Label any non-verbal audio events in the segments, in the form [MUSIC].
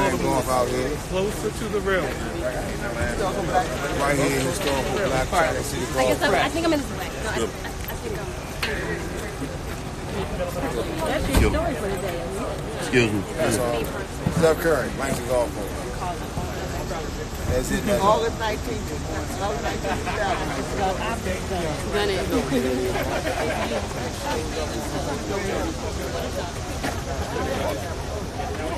Man golf out here. Closer to the rim. Right here in historical Black China City I Golf. guess I'm, I think I'm in his way. No, I, I, I think I'm. That's your story for the day. Excuse me. That's all. Steph Curry, Langston Golf Course. That's it. That's all. August 19th, August 19th. Done it.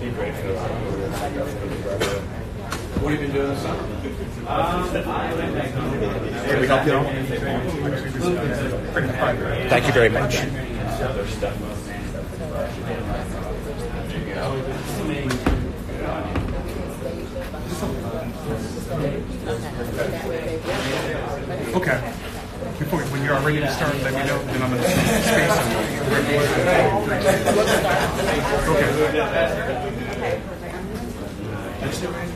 What have you been doing this summer? Can we help you out? Thank you very much. Okay. Before, when you're ready to start, let me know, then I'm going to space it. Okay.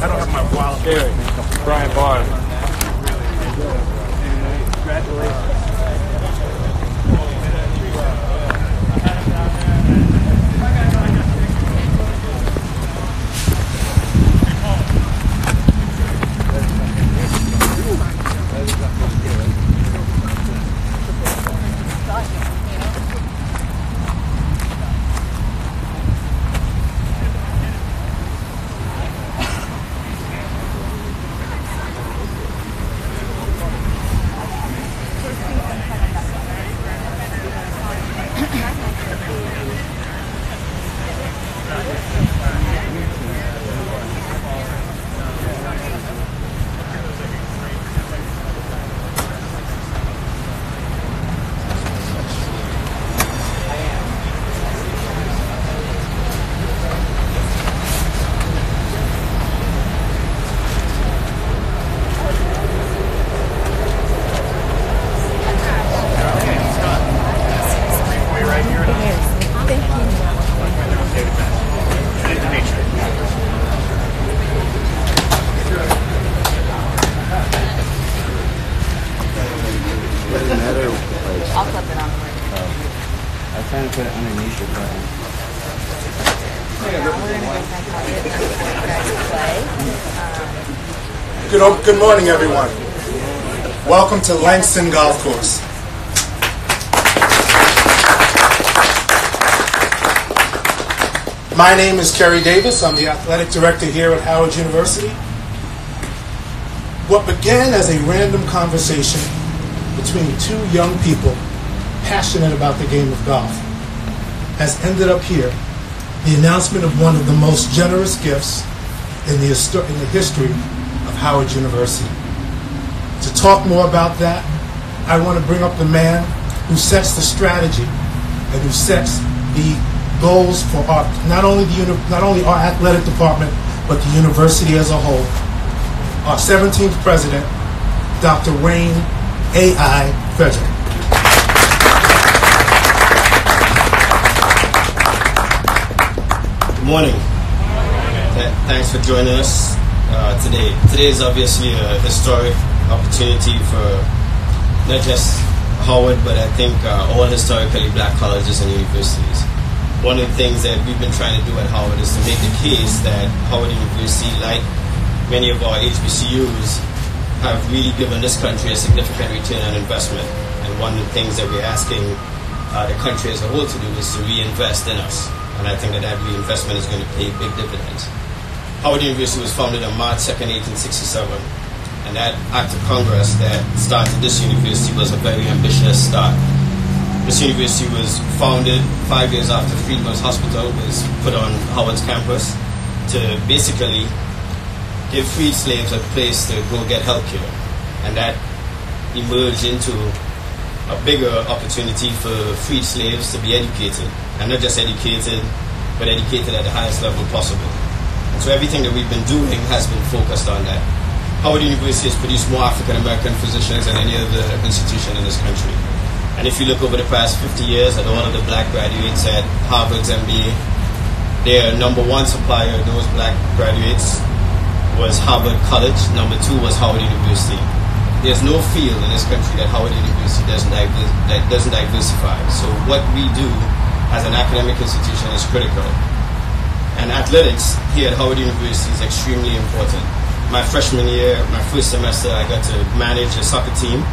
I don't have my wallet. Brian Barr. I'll Good, morning, everyone. Welcome to Langston Golf Course. My name is Kery Davis. I'm the athletic director here at Howard University. What began as a random conversation between two young people passionate about the game of golf has ended up here. The announcement of one of the most generous gifts in the, in the history Howard University. To talk more about that, I want to bring up the man who sets the strategy and who sets the goals for our not only the not only our athletic department but the university as a whole. Our 17th president, Dr. Wayne A.I. Frederick. Good morning. Th- Thanks for joining us uh, today. Today is obviously a historic opportunity for not just Howard, but I think uh, all historically black colleges and universities. One of the things that we've been trying to do at Howard is to make the case that Howard University, like many of our HBCUs, have really given this country a significant return on investment. And one of the things that we're asking uh, the country as a whole to do is to reinvest in us. And I think that that reinvestment is going to pay big dividends. Howard University was founded on March 2nd, 1867. And that act of Congress that started this university was a very ambitious start. This university was founded five years after Freedman's Hospital was put on Howard's campus to basically give freed slaves a place to go get health care. And that emerged into a bigger opportunity for freed slaves to be educated. And not just educated, but educated at the highest level possible. So everything that we've been doing has been focused on that. Howard University has produced more African American physicians than any other institution in this country. And if you look over the past 50 years at all of the black graduates at Harvard's MBA, their number one supplier of those black graduates was Harvard College. Number two was Howard University. There's no field in this country that Howard University doesn't, that doesn't diversify. So what we do as an academic institution is critical. And athletics here at Howard University is extremely important. My freshman year, my first semester, I got to manage a soccer team,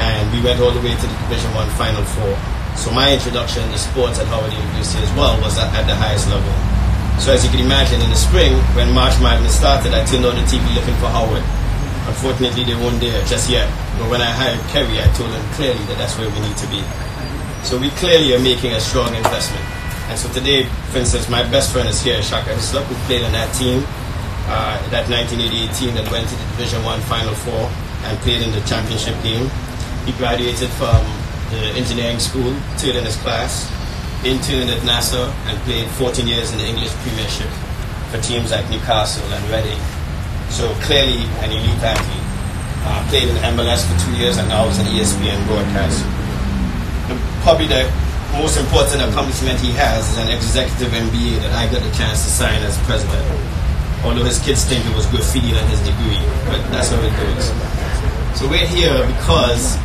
and we went all the way to the Division One Final Four. So my introduction to sports at Howard University as well was at, at the highest level. So as you can imagine, in the spring, when March Madness started, I turned on the TV looking for Howard. Unfortunately, they weren't there just yet. But when I hired Kery, I told him clearly that that's where we need to be. So we clearly are making a strong investment. And so today, for instance, my best friend is here, Shaka Hislop, who played on that team, uh, that 1988 team that went to the Division One Final Four and played in the championship game. He graduated from the engineering school, third in his class, interned at NASA, and played 14 years in the English Premiership for teams like Newcastle and Reading. So clearly an elite athlete. Uh, played in MLS for two years and now is an ESPN broadcaster. The, probably the most important accomplishment he has is an executive MBA that I got the chance to sign as president. Although his kids think it was graffiti on his degree, but that's how it goes. So we're here because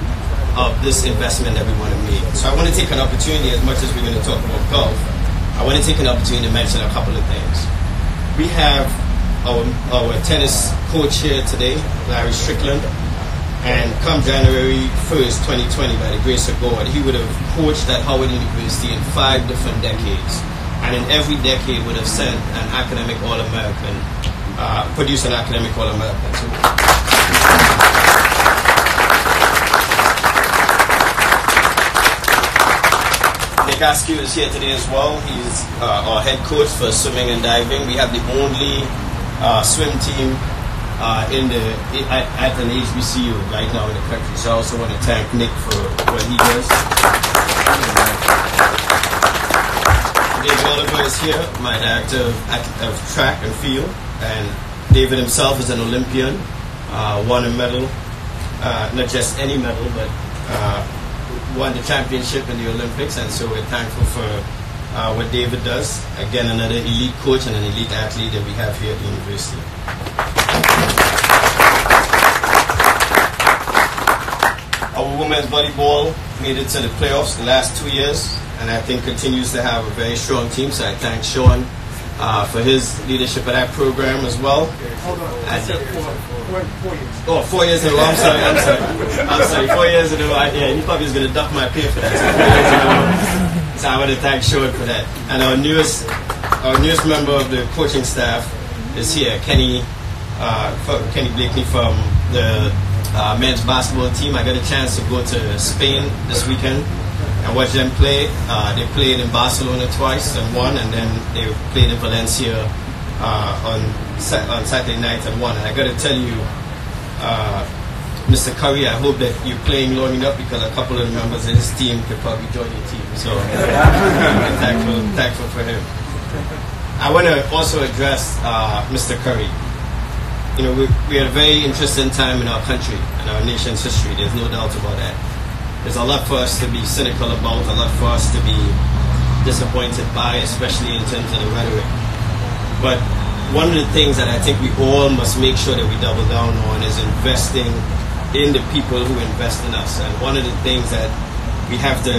of this investment that we want to make. So I want to take an opportunity, as much as we're going to talk about golf, I want to take an opportunity to mention a couple of things. We have our, our tennis coach here today, Larry Strickland, and come January 1st, 2020, by the grace of God, he would have coached at Howard University in five different decades. And in every decade would have sent an academic All-American, uh, produced an academic All-American. So Nick Askew is here today as well. He's uh, our head coach for swimming and diving. We have the only uh, swim team uh, in the at, at an HBCU right now in the country. So I also want to thank Nick for what he does. David Oliver is here, my director of, of track and field, and David himself is an Olympian, uh, won a medal, uh, not just any medal, but uh, won the championship in the Olympics, and so we're thankful for uh, what David does. Again, another elite coach and an elite athlete that we have here at the university. Our women's volleyball made it to the playoffs the last two years, and I think continues to have a very strong team. So I thank Sean uh, for his leadership of that program as well. And- Oh, four years in a row. I'm sorry. I'm sorry. I'm sorry. Four years in a row. Yeah, he probably is going to duck my pay for that. So, four years in a row. So I want to thank Sean for that. And our newest, our newest member of the coaching staff is here, Kenny, uh, Kenny Blakeney from the uh, men's basketball team. I got a chance to go to Spain this weekend and watch them play. Uh, they played in Barcelona twice and won, and then they played in Valencia uh, on, on Saturday night and won. And I got to tell you, uh, Mr. Curry, I hope that you're playing long enough because a couple of the members of his team could probably join your team. So [LAUGHS] I'm thankful, thankful for him. I want to also address uh, Mr. Curry. You know, we, we're a very interesting time in our country and our nation's history. There's no doubt about that. There's a lot for us to be cynical about, a lot for us to be disappointed by, especially in terms of the rhetoric. But one of the things that I think we all must make sure that we double down on is investing in the people who invest in us. And one of the things that we have to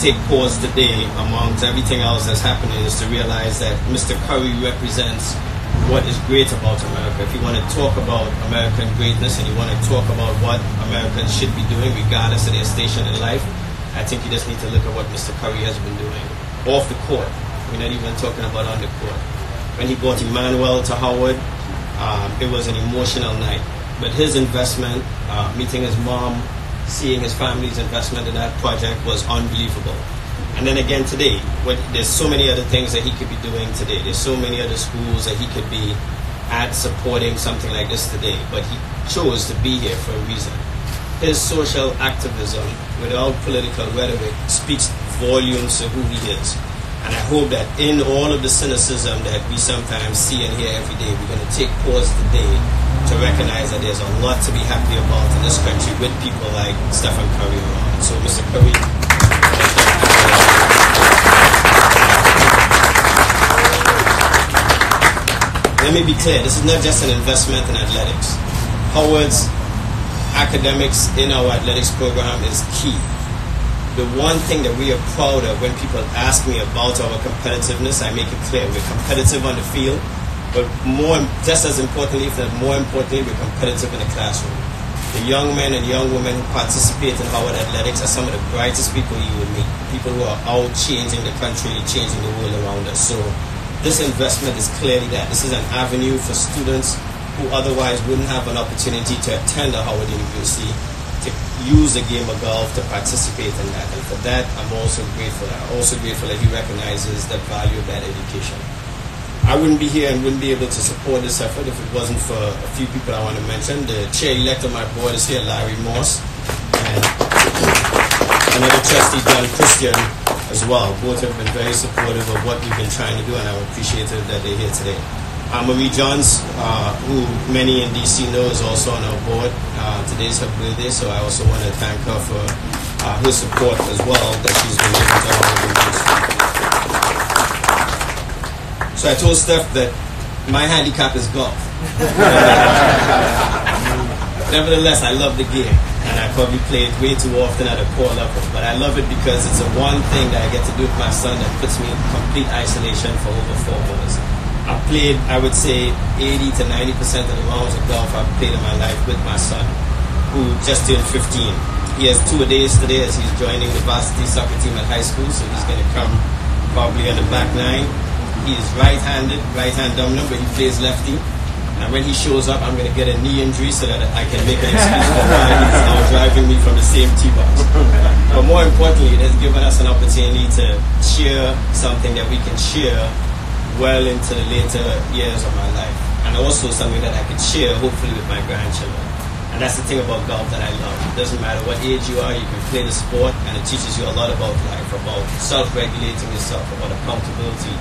take pause today amongst everything else that's happening is to realize that Mr. Curry represents what is great about America. If you want to talk about American greatness and you want to talk about what Americans should be doing regardless of their station in life, I think you just need to look at what Mr. Curry has been doing off the court. We're not even talking about on the court. When he brought Emmanuel to Howard, um, it was an emotional night. But his investment, uh, meeting his mom, seeing his family's investment in that project was unbelievable. And then again today, what, there's so many other things that he could be doing today. There's so many other schools that he could be at supporting something like this today. But he chose to be here for a reason. His social activism, without political rhetoric, speaks volumes to who he is. And I hope that in all of the cynicism that we sometimes see and hear every day, we're going to take pause today to recognize that there's a lot to be happy about in this country with people like Stephen Curry around. So, Mr. Curry, let me be clear, this is not just an investment in athletics. Howard's academics in our athletics program is key. The one thing that we are proud of when people ask me about our competitiveness, I make it clear we're competitive on the field, but more, just as importantly, if not more importantly, we're competitive in the classroom. The young men and young women who participate in Howard Athletics are some of the brightest people you will meet. People who are out changing the country, changing the world around us. So this investment is clearly that. This is an avenue for students who otherwise wouldn't have an opportunity to attend a Howard University to use the game of golf to participate in that. And for that, I'm also grateful. I'm also grateful that he recognizes the value of that education. I wouldn't be here and wouldn't be able to support this effort if it wasn't for a few people I want to mention. The chair-elect of my board is here, Larry Morse, and another trustee, John Christian, as well. Both have been very supportive of what we've been trying to do, and I'm appreciative that they're here today. Uh, Marie Johns, uh, who many in DC know, is also on our board. Uh, today's her birthday, so I also want to thank her for uh, her support as well that she's been able to help So I told Steph that my handicap is golf. [LAUGHS] Nevertheless, I love the I probably play it way too often at a poor level. But I love it because it's the one thing that I get to do with my son that puts me in complete isolation for over four hours. I played, I would say, 80 to 90 percent of the rounds of golf I've played in my life with my son, who just turned 15. He has two days today as he's joining the varsity soccer team at high school, so he's going to come probably on the back nine. He's right-handed, right-hand dominant, but he plays lefty. And when he shows up, I'm going to get a knee injury so that I can make an excuse for why he's now driving me from the same tee box. But more importantly, it has given us an opportunity to share something that we can share well into the later years of my life. And also something that I could share, hopefully, with my grandchildren. And that's the thing about golf that I love. It doesn't matter what age you are, you can play the sport, and it teaches you a lot about life, about self-regulating yourself, about accountability,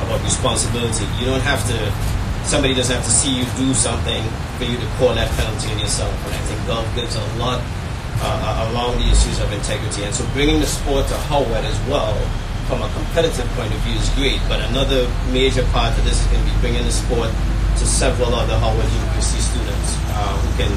about responsibility. You don't have to, somebody doesn't have to see you do something for you to call that penalty on yourself. And I think golf gives a lot uh, around the issues of integrity. And so bringing the sport to Howard as well, from a competitive point of view, is great. But another major part of this is going to be bringing the sport to several other Howard University students uh, who can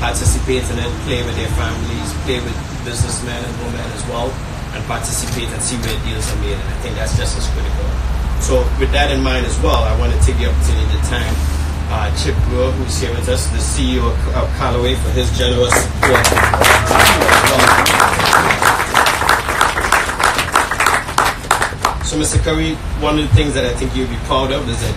participate in it, play with their families, play with businessmen and women as well, and participate and see where deals are made. And I think that's just as critical. So with that in mind as well, I want to take the opportunity to thank uh, Chip Brewer, who's here with us, the CEO of, of Callaway, for his generous support. So, Mr. Curry, one of the things that I think you'll be proud of is that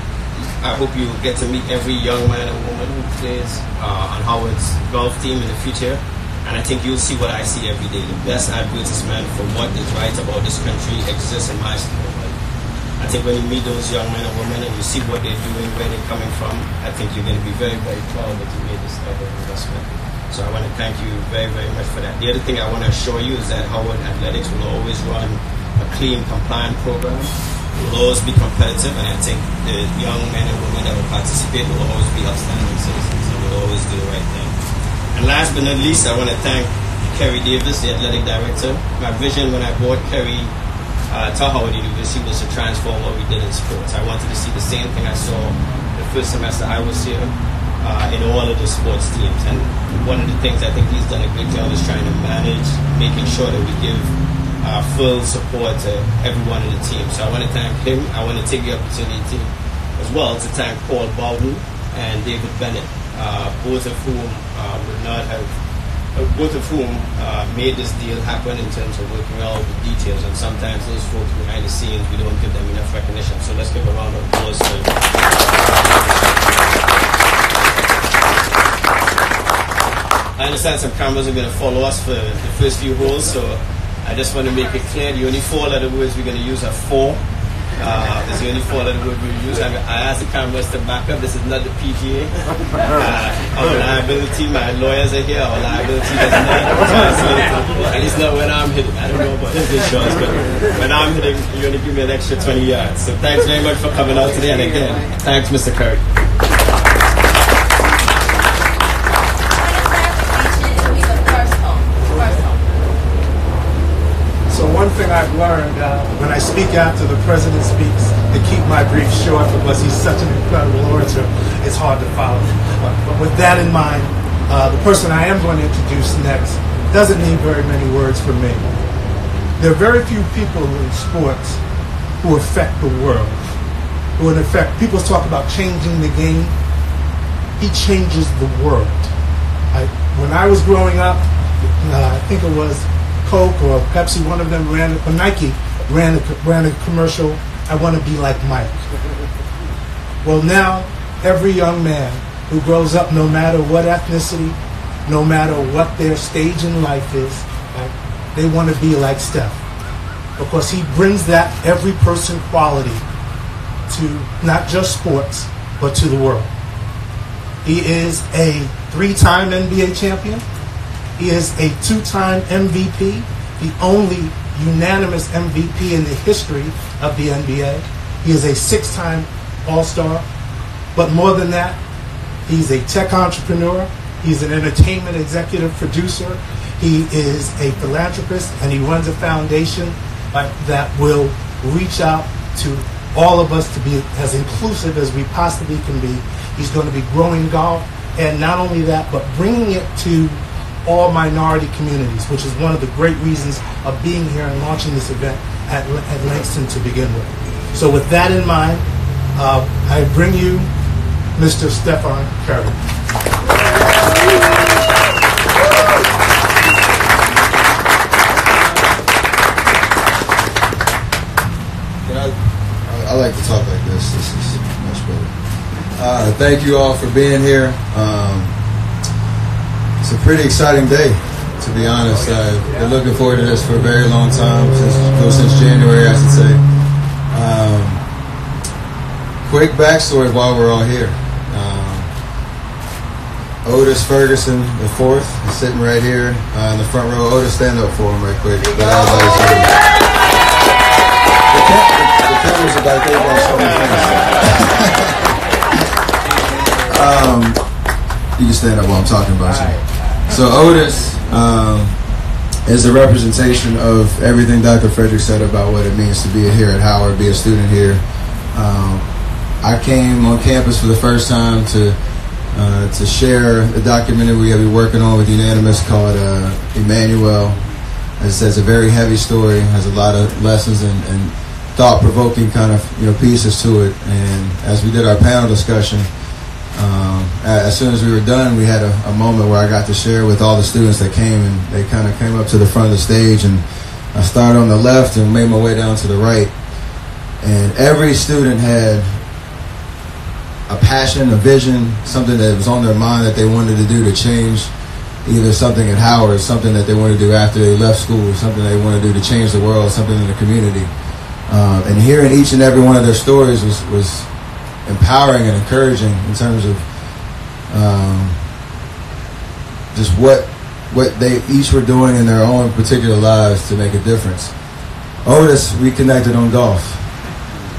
I hope you get to meet every young man and woman who plays uh, on Howard's golf team in the future. And I think you'll see what I see every day. The best advertisement for what is right about this country exists in my school. I think when you meet those young men and women and you see what they're doing, where they're coming from, I think you're going to be very, very proud that you made this type of investment. So I want to thank you very, very much for that. The other thing I want to assure you is that Howard Athletics will always run a clean, compliant program. Will always be competitive, and I think the young men and women that will participate will always be outstanding citizens and will always do the right thing. And last but not least, I want to thank Kery Davis, the athletic director. My vision when I brought Kery uh, Howard University was to transform what we did in sports. I wanted to see the same thing I saw the first semester I was here uh, in all of the sports teams. And one of the things I think he's done a good job is trying to manage, making sure that we give uh, full support to everyone in the team. So I want to thank him. I want to take the opportunity as well to thank Paul Bowden and David Bennett, uh, both of whom uh, would not have, both of whom uh, made this deal happen in terms of working out the details. And sometimes those folks behind the scenes, we don't give them enough recognition. So let's give a round of applause to I understand some cameras are going to follow us for the first few holes, so I just want to make it clear the only four letter words we're going to use are four. Uh, that's the only four word we use. I, I asked the cameras to back up. This is not the PGA. Uh, our liability, my lawyers are here. Our liability does not [LAUGHS] translate. At least not when I'm hitting. I don't know about this insurance, but when I'm hitting, you're going to give me an extra 20 yards. So thanks very much for coming out today. And again, thanks, Mr. Curry. So one thing I've learned uh, when I speak after the president speaks, to keep my brief short because he's such an incredible orator, it's hard to follow. But, but with that in mind, uh, the person I am going to introduce next doesn't need very many words from me. There are very few people in sports who affect the world, who in effect, people talk about changing the game. He changes the world. I, when I was growing up, uh, I think it was Coke or Pepsi, one of them ran, or Nike ran a, ran a commercial, I want to be like Mike. Well, now, every young man who grows up, no matter what ethnicity, no matter what their stage in life is, right, they want to be like Steph. Because he brings that every person quality to not just sports, but to the world. He is a three time NBA champion. He is a two time MVP, the only unanimous MVP in the history of the NBA. He is a six time All Star. But more than that, he's a tech entrepreneur, he's an entertainment executive producer, he is a philanthropist, and he runs a foundation uh, that will reach out to all of us to be as inclusive as we possibly can be. He's going to be growing golf, and not only that, but bringing it to all minority communities, which is one of the great reasons of being here and launching this event at, at Langston to begin with. So, with that in mind, uh, I bring you Mr. Stephen Curry. I, like to talk like this. This is much better. Uh, thank you all for being here. Um, it's a pretty exciting day, to be honest. I've been looking forward to this for a very long time, since well, since January, I should say. Um, quick backstory while we're all here. Um, Otis Ferguson the fourth is sitting right here uh, in the front row. Otis, stand up for him right quick. Let everybody see him. The, the cameras are back there. you gotta show um, you can stand up while I'm talking about you. So Otis um, is a representation of everything Dr. Frederick said about what it means to be here at Howard, be a student here. Um, I came on campus for the first time to uh, to share a documentary we have been working on with Unanimous called uh, Emmanuel. It's a very heavy story, has a lot of lessons and, and thought-provoking kind of you know pieces to it. And as we did our panel discussion, a- as soon as we were done, we had a, a moment where I got to share with all the students that came, and they kind of came up to the front of the stage, and I started on the left and made my way down to the right, and every student had a passion, a vision, something that was on their mind that they wanted to do to change either something at Howard, something that they wanted to do after they left school, something they want to do to change the world, something in the community. Um, and hearing each and every one of their stories was, was empowering and encouraging in terms of um, just what what they each were doing in their own particular lives to make a difference. Otis reconnected on golf,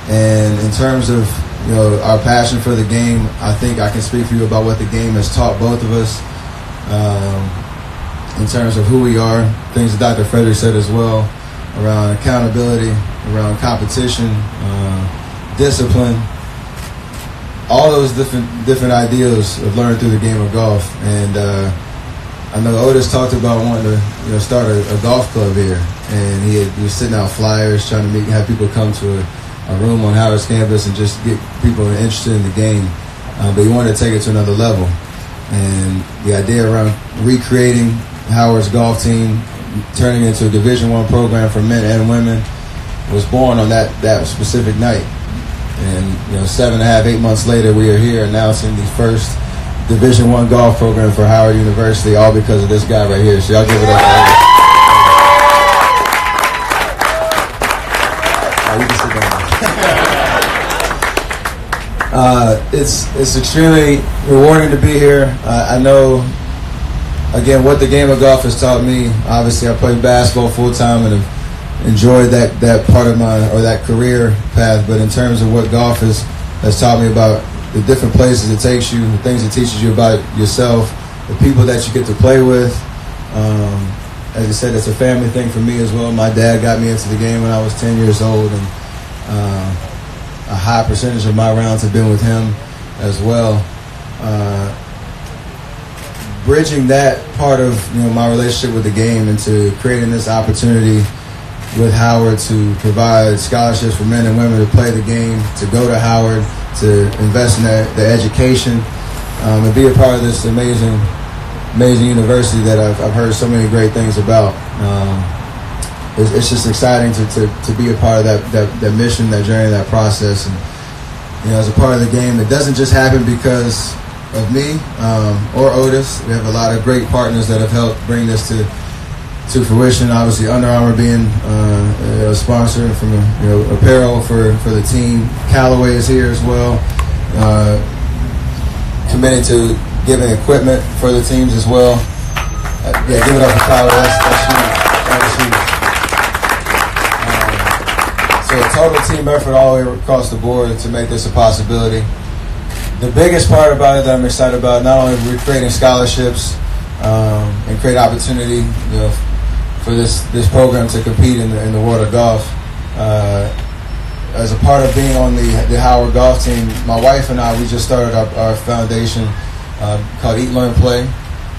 and in terms of you know our passion for the game, I think I can speak for you about what the game has taught both of us. Um, in terms of who we are, things that Dr. Frederick said as well around accountability, around competition, uh, discipline, all those different different ideals of learning through the game of golf. And uh, I know Otis talked about wanting to you know start a, a golf club here, and he, had, he, was sitting out flyers trying to meet, have people come to a, a, room on Howard's campus and just get people interested in the game. Uh, but he wanted to take it to another level, and the idea around recreating Howard's golf team, turning it into a Division One program for men and women, was born on that that specific night. And you know, seven and a half, eight months later, we are here announcing the first Division One golf program for Howard University, all because of this guy right here. So y'all give it up. Oh, you can sit down. [LAUGHS] uh, it's it's extremely rewarding to be here. Uh, I know, again, what the game of golf has taught me. Obviously, I played basketball full time and have enjoyed that, that part of my or that career path. But in terms of what golf has has taught me about the different places it takes you, the things it teaches you about yourself, the people that you get to play with. Um, as I said, it's a family thing for me as well. My dad got me into the game when I was 10 years old, and uh, a high percentage of my rounds have been with him as well. Uh, bridging that part of you know my relationship with the game into creating this opportunity with Howard to provide scholarships for men and women to play the game, to go to Howard, to invest in their, education, um, and be a part of this amazing, amazing university that I've, I've heard so many great things about. Um, it's, it's, just exciting to, to, to, be a part of that, that, that mission, that journey, that process. And, you know, as a part of the game, it doesn't just happen because of me um, or Otis. We have a lot of great partners that have helped bring this to to fruition. Obviously, Under Armour being uh, a sponsor from you know apparel for, for the team. Callaway is here as well. Uh, committed to giving equipment for the teams as well. Uh, yeah, give it up for Callaway. That's, that's huge. That's huge. Um, so a total team effort all the way across the board to make this a possibility. The biggest part about it that I'm excited about, not only are we creating scholarships um, and create opportunity, you know, for this, this program to compete in the, in the world of golf. Uh, as a part of being on the, the Howard golf team, my wife and I, we just started our, our foundation uh, called Eat, Learn, Play.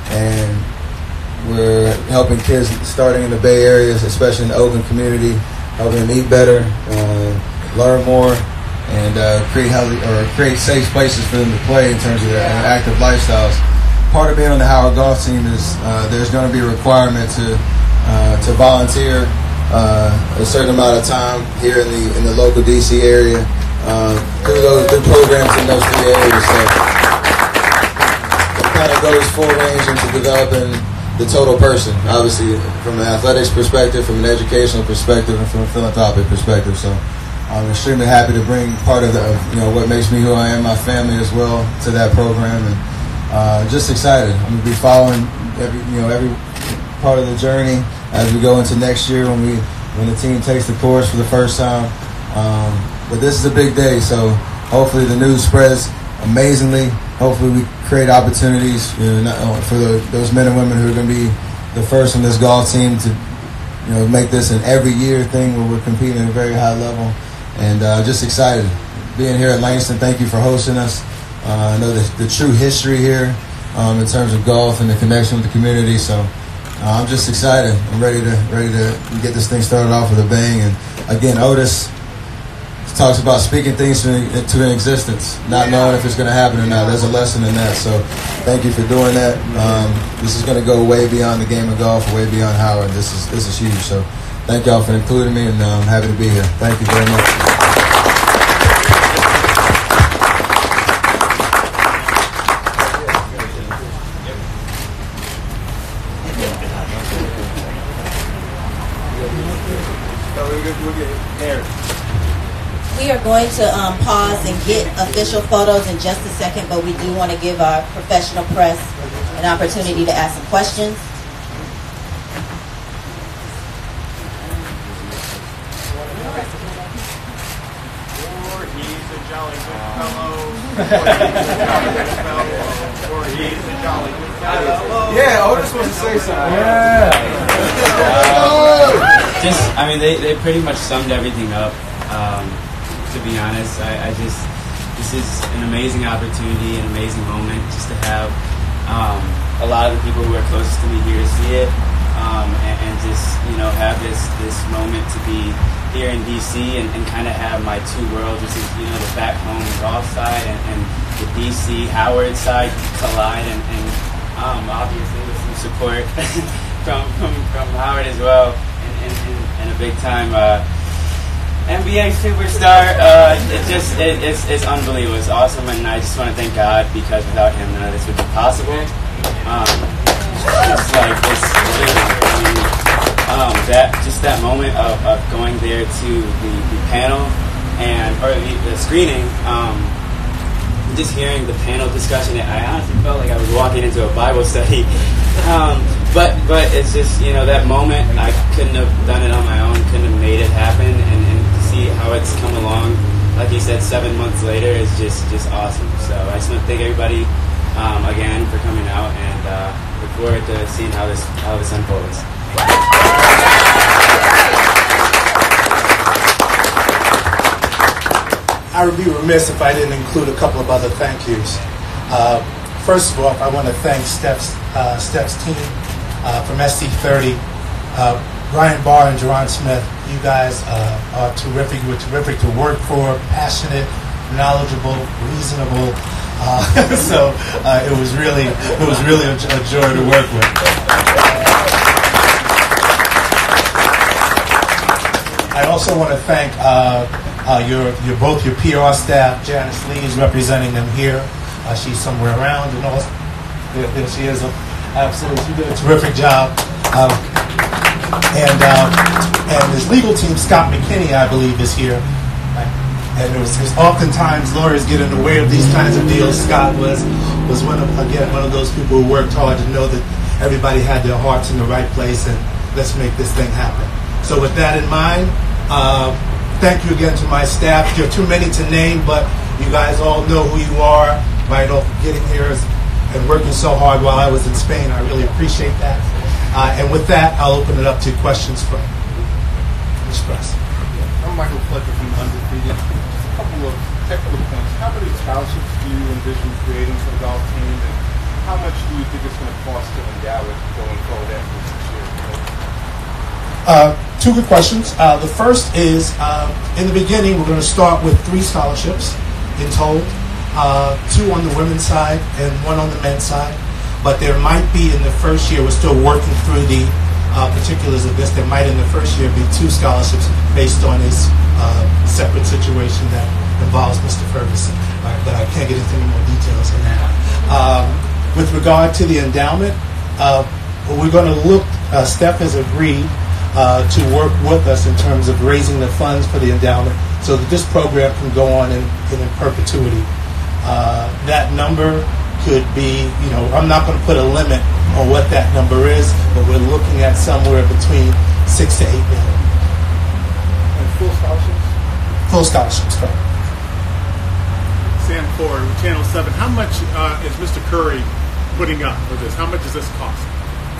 And we're helping kids starting in the Bay Areas, especially in the Oakland community, helping them eat better, uh, learn more, and uh, create healthy or create safe places for them to play in terms of their active lifestyles. Part of being on the Howard golf team is uh, there's going to be a requirement to uh, to volunteer uh, a certain amount of time here in the in the local DC area uh, through those through programs in those three areas. So it kind of goes full range into developing the total person, obviously from an athletics perspective, from an educational perspective, and from a philanthropic perspective. So I'm extremely happy to bring part of the, you know, what makes me who I am, my family as well, to that program, and uh, just excited. I'm gonna be following every, you know, every part of the journey as we go into next year when we when the team takes the course for the first time. Um, but this is a big day, so hopefully the news spreads amazingly. Hopefully we create opportunities you know, for the, those men and women who are going to be the first on this golf team to you know make this an every year thing where we're competing at a very high level. And uh, just excited being here at Langston. Thank you for hosting us. Uh, I know the, the true history here um, in terms of golf and the connection with the community. So uh, I'm just excited. I'm ready to ready to get this thing started off with a bang. And again, Otis talks about speaking things to into existence, not knowing if it's going to happen or not. There's a lesson in that. So thank you for doing that. Um, this is going to go way beyond the game of golf, way beyond Howard. This is this is huge. So thank y'all for including me, and uh, I'm happy to be here. Thank you very much. we'll get, we'll get Harry. We are going to um, pause and get official photos in just a second, but we do want to give our professional press an opportunity to ask some questions. Or he's a jolly good fellow. Or he's a jolly good fellow. Or he's a jolly good fellow. Yeah, Otis wants to say something. Yeah. Just, I mean, they, they pretty much summed everything up. Um, to be honest, I, I just, this is an amazing opportunity, an amazing moment just to have um, a lot of the people who are closest to me here see it, um, and, and just, you know, have this this moment to be here in DC and, and kind of have my two worlds, which is, you know, the back home golf side and, and the DC Howard side collide, and, and um, obviously with some support [LAUGHS] from, from from Howard as well, and, and, and, and a big time. Uh, NBA superstar. Uh, it just it, it's it's unbelievable. It's awesome, and I just want to thank God because without Him, none of this would be possible. Um, it's like it's um, that just that moment of, of going there to the, the panel and or the, the screening. Um, just hearing the panel discussion, I honestly felt like I was walking into a Bible study. [LAUGHS] Um, but but it's just you know that moment I couldn't have done it on my own, couldn't have made it happen, see how it's come along. Like you said, seven months later is just just awesome. So I just want to thank everybody um, again for coming out, and uh, look forward to seeing how this how this unfolds. I would be remiss if I didn't include a couple of other thank yous. Uh, first of all, I want to thank Steph's, uh, Steph's team uh, from SC30, uh, Brian Barr and Jeron Smith. You guys uh, are terrific. You were terrific to work for, passionate, knowledgeable, reasonable. Uh, [LAUGHS] so uh, it was really, it was really a, a joy to work with. I also want to thank uh, uh, your, your both your PR staff. Janice Lee is representing them here. Uh, she's somewhere around, and also there, there she is. Absolutely, she did a terrific job. Um, and um, and his legal team, Scott McKinney, I believe, is here. And it was, oftentimes lawyers get in the way of these kinds of deals. Scott was was one of again one of those people who worked hard to know that everybody had their hearts in the right place, and let's make this thing happen. So with that in mind, uh, thank you again to my staff. There are too many to name, but you guys all know who you are. Right off getting here and working so hard while I was in Spain. I really appreciate that. Uh, and with that, I'll open it up to questions from Ms. Press. I'm Michael Fletcher from Undefeated. Just a couple of technical points. How many scholarships do you envision creating for the golf team, and how much do you think it's going to cost to endow it going forward after six years? Uh, two good questions. Uh, the first is uh, in the beginning, we're going to start with three scholarships in total uh, two on the women's side and one on the men's side. But there might be in the first year, we're still working through the uh, particulars of this, there might in the first year be two scholarships based on this uh, separate situation that involves Mr. Ferguson. Right? But I can't get into any more details on that. Um, with regard to the endowment, uh, we're going to look, uh, Steph has agreed uh, to work with us in terms of raising the funds for the endowment so that this program can go on in, in, in perpetuity. Uh, that number could be, you know, I'm not going to put a limit on what that number is, but we're looking at somewhere between six to eight million. And full scholarships? Full scholarships, correct. Sam Ford, Channel 7. How much uh, is Mr. Curry putting up for this? How much does this cost?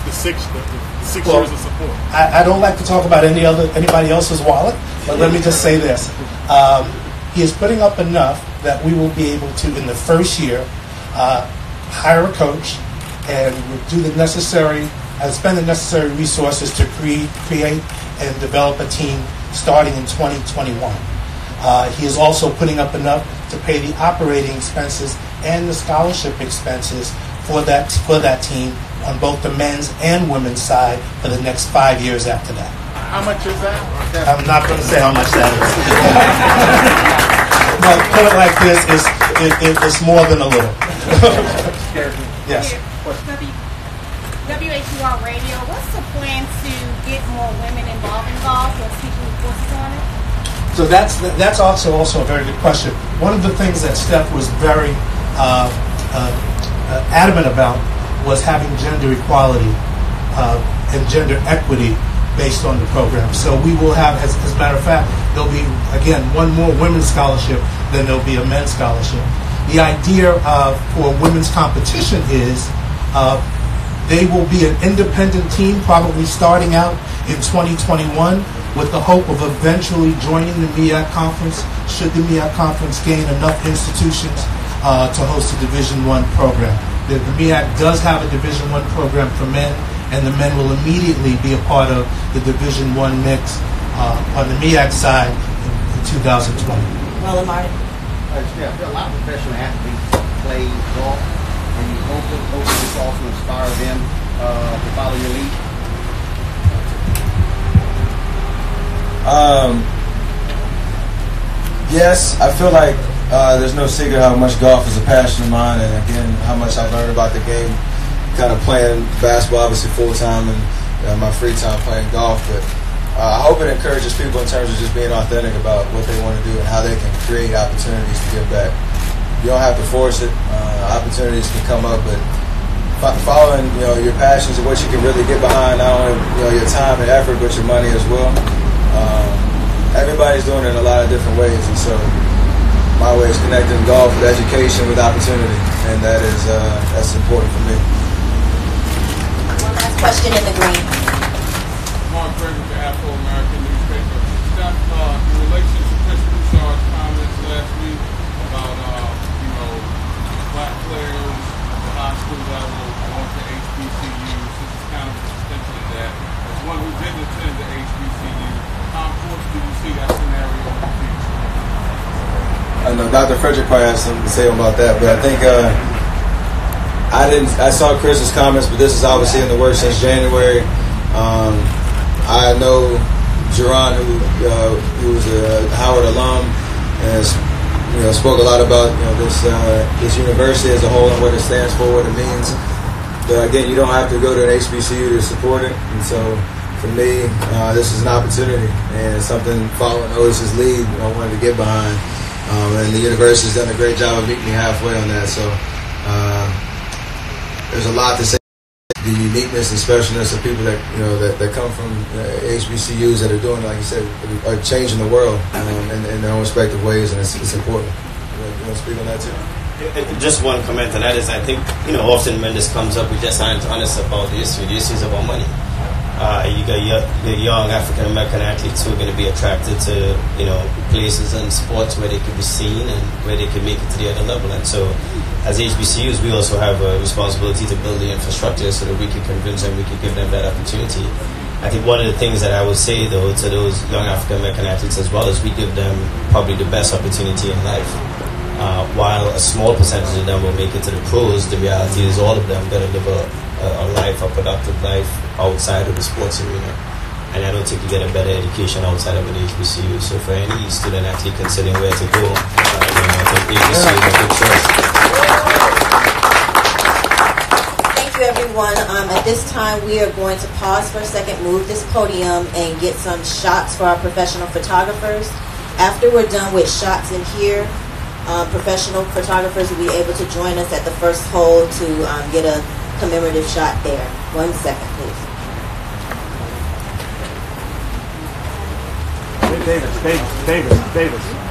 The six, the, the six Well, years of support. I, I don't like to talk about any other anybody else's wallet, but let me just say this: um, he is putting up enough that we will be able to, in the first year, uh, hire a coach and do the necessary, and spend the necessary resources to create, create and develop a team starting in 2021. Uh, he is also putting up enough to pay the operating expenses and the scholarship expenses for that for that team on both the men's and women's side for the next five years after that. How much is that? I'm not going to say how much that is. [LAUGHS] put it like this: it's, it, it, it's more than a little. [LAUGHS] yes. WHUR Radio, what's the plan to get more women involved in golf? What's people, what's some So that's that's also also a very good question. One of the things that Steph was very uh, uh, adamant about was having gender equality uh, and gender equity based on the program. So we will have, as, as, a matter of fact, there'll be again one more women's scholarship than there'll be a men's scholarship. The idea uh, for women's competition is uh, they will be an independent team, probably starting out in 2021 with the hope of eventually joining the MEAC conference should the MEAC conference gain enough institutions uh, to host a Division One program. The, the does have a Division One program for men, and the men will immediately be a part of the Division One mix uh, on the MEAC side in, in 2020. Roland Martin. Uh, yeah, a lot of professional athletes play golf, and you hope that this also inspire them uh, to follow your lead. Um, yes, I feel like uh, there's no secret how much golf is a passion of mine, and again, how much I've learned about the game. Kind of playing basketball, obviously full time, and uh, my free time playing golf. But uh, I hope it encourages people in terms of just being authentic about what they want to do and how they can create opportunities to give back. You don't have to force it. Uh, opportunities can come up, but following you know your passions and what you can really get behind, not only you know your time and effort, but your money as well. Um, everybody's doing it in a lot of different ways, and so my way is connecting golf with education with opportunity, and that is uh, that's important for me. One last question in the green. Mark Gray with the Afro American newspaper. Steph, uh, in relation to Chris Broussard's comments last week about uh, you know black players at the high school level going to HBCUs, this is kind of an extension of that. As one who didn't attend the HBCU, how important do you see that scenario in the future? I know Dr. Frederick probably has something to say about that, but I think uh, I didn't. I saw Chris's comments, but this is obviously in the works since January. Um, I know Jeron, who uh, who's a Howard alum, and you know spoke a lot about you know this uh, this university as a whole and what it stands for, what it means. But again, you don't have to go to an HBCU to support it, and so for me, uh, this is an opportunity and something following Otis's lead I wanted to get behind. Um, and the university has done a great job of meeting me halfway on that. So uh, there's a lot to say. The uniqueness and specialness of people that you know that, that come from uh, HBCUs that are doing, like you said, are changing the world um, in, in, their own respective ways, and it's, it's important. You, you want to speak on that too? Just one comment, and that is, I think you know, often when this comes up, we just aren't honest about the issue. The issue is about money uh, you got your, young African American athletes who are going to be attracted to you know places and sports where they can be seen and where they can make it to the other level. And so, as HBCUs, we also have a responsibility to build the infrastructure so that we can convince them, we can give them that opportunity. I think one of the things that I would say though to those young African American athletes as well is we give them probably the best opportunity in life. Uh, while a small percentage of them will make it to the pros, the reality is all of them going to live a, a, life, a productive life outside of the sports arena. And I don't think you get a better education outside of an HBCU. So for any student athlete considering where to go, uh, you know, I think HBCU is a good choice. Thank you, everyone. Um, at this time, we are going to pause for a second, move this podium, and get some shots for our professional photographers. After we're done with shots in here, um, professional photographers will be able to join us at the first hole to um, get a commemorative shot there. One second, please. Davis, Davis, Davis, Davis.